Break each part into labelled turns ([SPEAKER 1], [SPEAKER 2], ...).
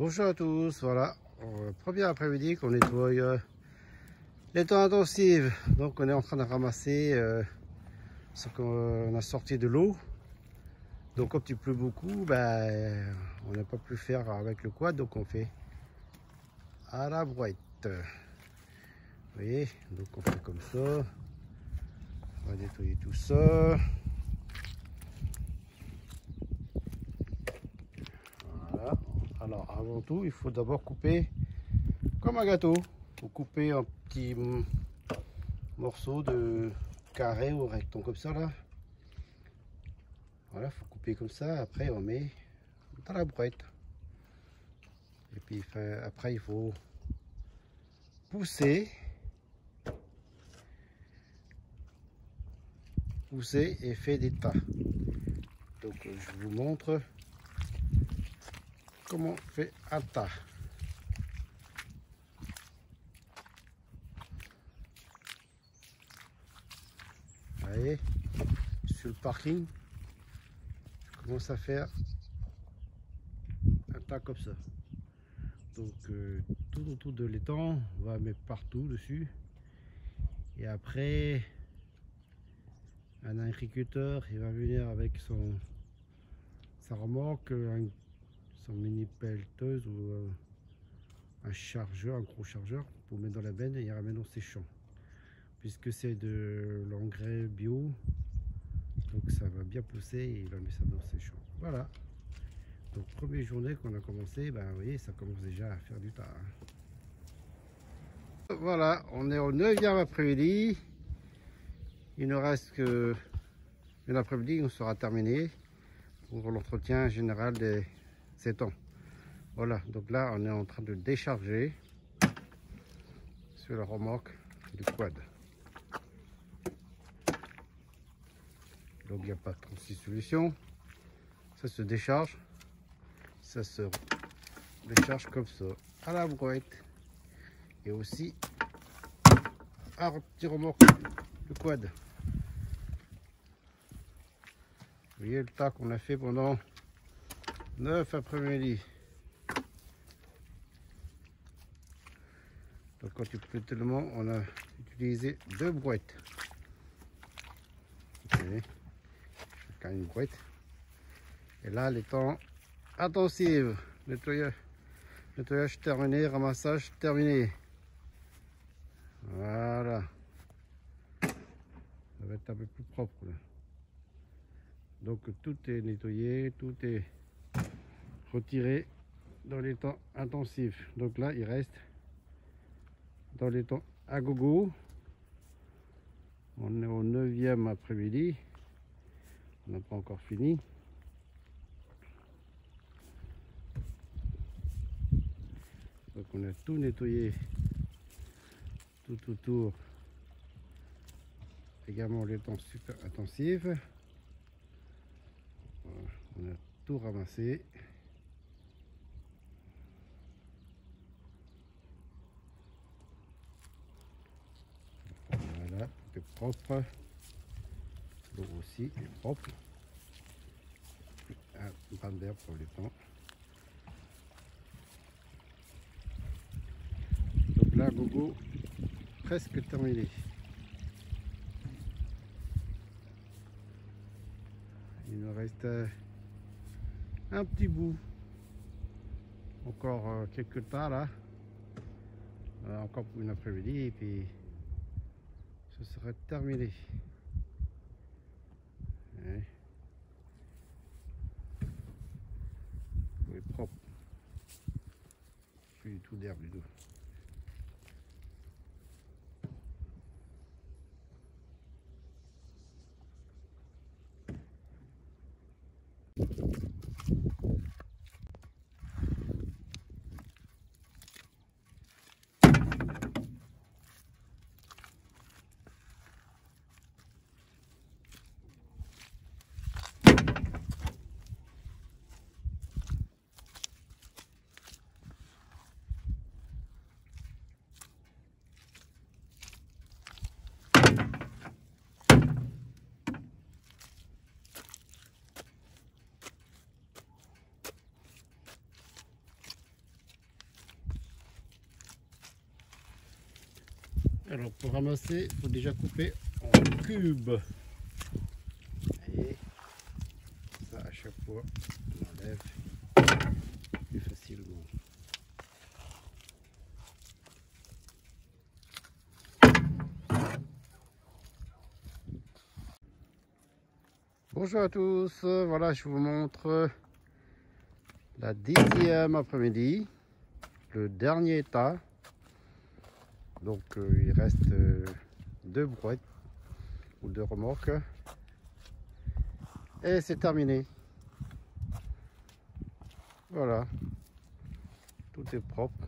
[SPEAKER 1] Bonjour à tous, voilà, euh, premier après-midi qu'on nettoie euh, les temps intensifs. Donc on est en train de ramasser euh, ce qu'on a sorti de l'eau. Donc quand il pleut beaucoup, ben, on n'a pas pu faire avec le quad, donc on fait à la brouette. Vous voyez, donc on fait comme ça. On va nettoyer tout ça. Voilà. Alors avant tout, il faut d'abord couper comme un gâteau. Vous coupez un petit morceau de carré ou rectangle comme ça là. Voilà, faut couper comme ça. Après, on met dans la brouette. Et puis après, il faut pousser. Pousser et faire des tas. Donc, je vous montre comment on fait un tas. Voyez, sur le parking, commence à faire un tas comme ça. Donc euh, tout autour de l'étang, on va mettre partout dessus. Et après, un agriculteur, il va venir avec son sa remorque, un, son mini pelleteuse ou euh, un chargeur, un gros chargeur pour mettre dans la benne et il ramène dans ses champs puisque c'est de l'engrais bio donc ça va bien pousser et il va mettre ça dans ses champs voilà. Donc première journée qu'on a commencé ben vous voyez ça commence déjà à faire du tas hein. voilà on est au 9e après-midi. Il ne reste que une après-midi on sera terminé pour l'entretien général des 7 ans. Voilà donc là on est en train de décharger sur la remorque du quad. Donc il n'y a pas 36 solutions. Ça se décharge. Ça se décharge comme ça à la brouette. Et aussi à petit remorque le quad. Vous voyez le tas qu'on a fait pendant 9 après-midi donc quand il pleut tellement on a utilisé deux brouettes okay une boîte. Et là, les temps intensifs. Nettoyage, nettoyage terminé, ramassage terminé. Voilà. Ça va être un peu plus propre. Donc tout est nettoyé, tout est retiré dans les temps intensifs. Donc là, il reste dans les temps à gogo. On est au 9e après-midi on n'a pas encore fini. Donc on a tout nettoyé tout autour. Également les temps super intensifs. on a tout ramassé. Voilà, propre aussi est propre. Un pan d'air pour les temps. Donc là, Gogo, presque terminé. Il nous reste euh, un petit bout. Encore euh, quelques tas là. encore pour une après-midi et puis ce serait terminé. propre. Plus du tout d'herbe du tout. Alors pour ramasser, il faut déjà couper en cubes. Et ça à chaque fois, on enlève plus facilement. Bonjour à tous, voilà je vous montre la dixième après-midi, le dernier état. Donc euh, il reste euh, deux brouettes ou deux remorques et c'est terminé. Voilà, tout est propre.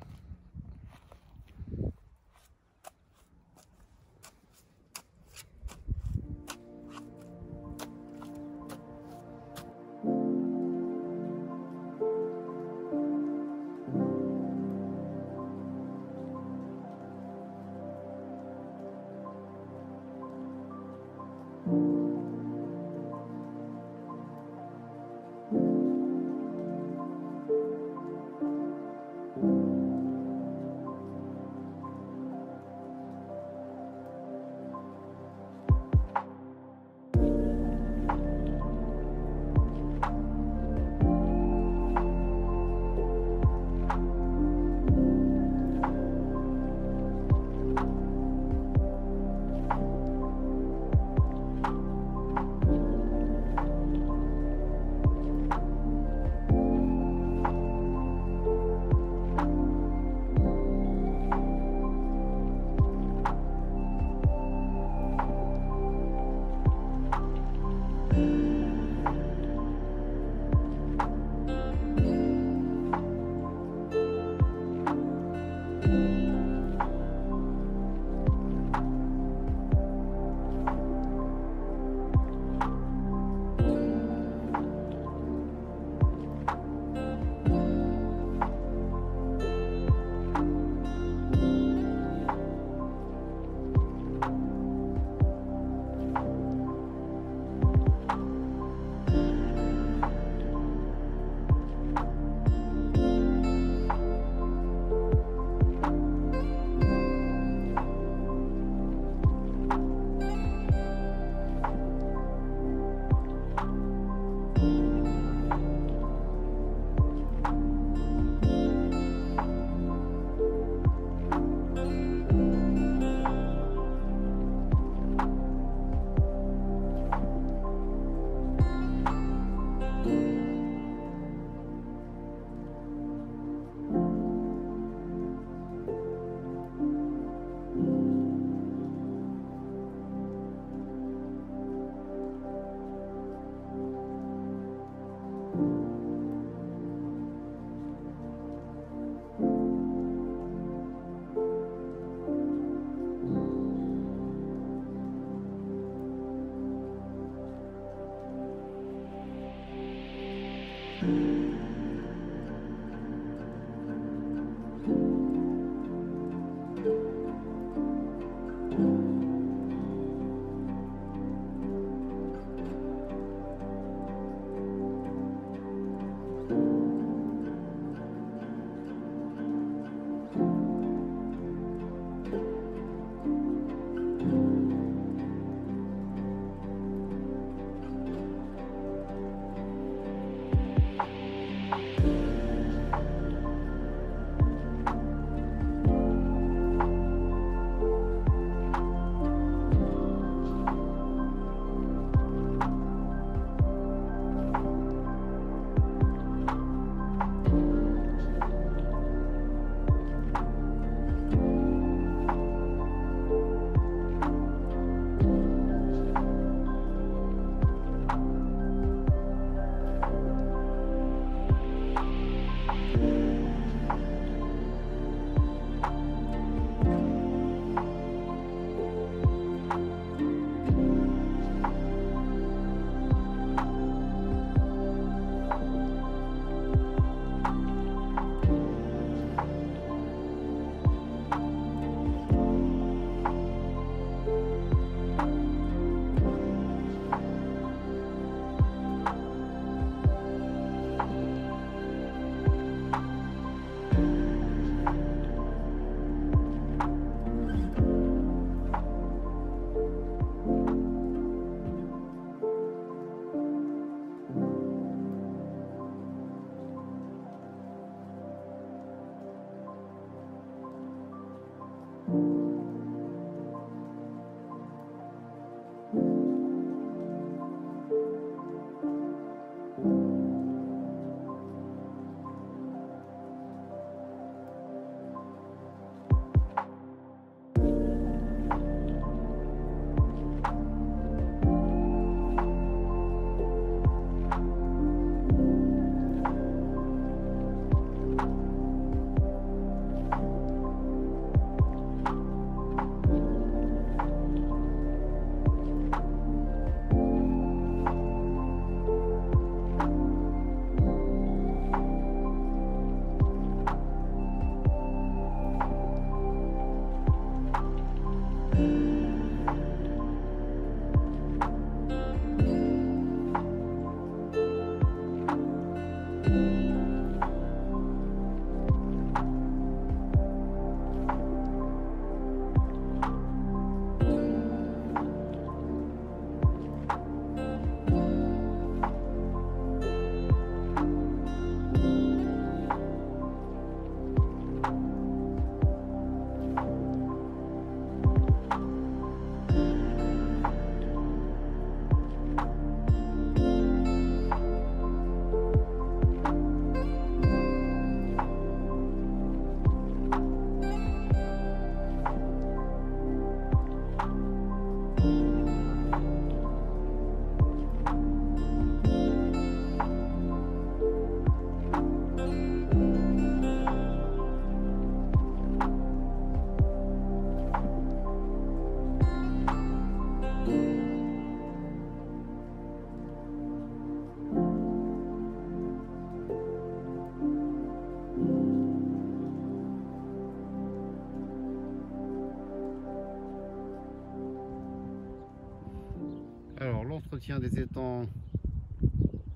[SPEAKER 1] L'entretien des étangs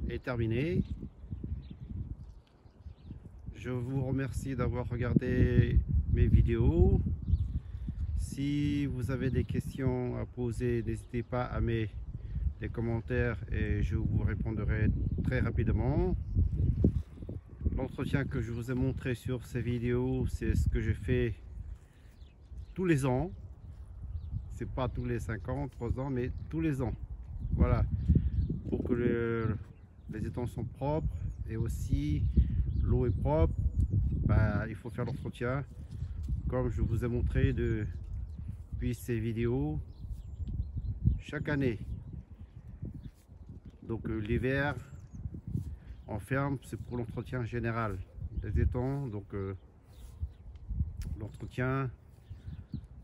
[SPEAKER 1] est terminé. Je vous remercie d'avoir regardé mes vidéos. Si vous avez des questions à poser, n'hésitez pas à mettre des commentaires et je vous répondrai très rapidement. L'entretien que je vous ai montré sur ces vidéos, c'est ce que je fais tous les ans. C'est pas tous les 5 ans, 3 ans, mais tous les ans. Voilà. Pour que les étangs sont propres et aussi l'eau est propre, bah, il faut faire l'entretien comme je vous ai montré depuis ces vidéos chaque année. Donc euh, l'hiver, en ferme, c'est pour l'entretien général des étangs. Donc euh, l'entretien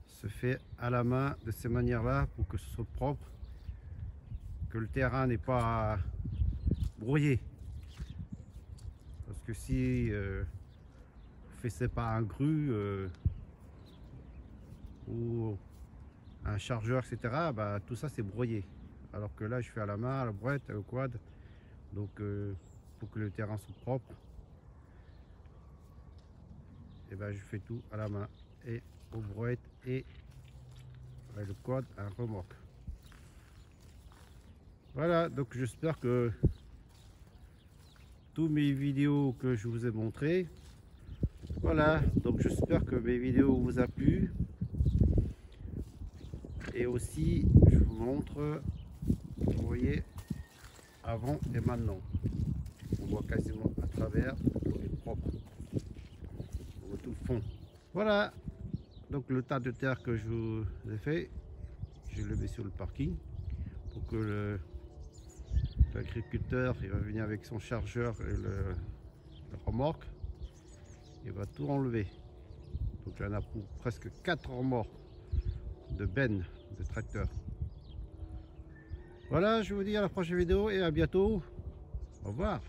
[SPEAKER 1] se fait à la main de ces manières-là pour que ce soit propre, le terrain n'est pas brouillé. Parce que si euh, vous faites pas un gru euh, ou un chargeur, etc., bah, tout ça c'est brouillé. Alors que là, je fais à la main, à la brouette, au quad. Donc, euh, pour que le terrain soit propre, et ben, je fais tout à la main et aux brouettes et avec le quad, un remorque. Voilà, donc j'espère que tous mes vidéos que je vous ai montré voilà donc j'espère que mes vidéos vous a plu. Et aussi je vous montre vous voyez avant et maintenant. On voit quasiment à travers est propre. On voit tout le fond. Voilà donc le tas de terre que je vous ai fait je le mets sur le parking pour que le l'agriculteur il va venir avec son chargeur et le, remorque. Il va tout enlever. Donc il y en a pour presque 4 remorques de bennes de tracteurs voilà je vous dis à la prochaine vidéo et à bientôt. Au revoir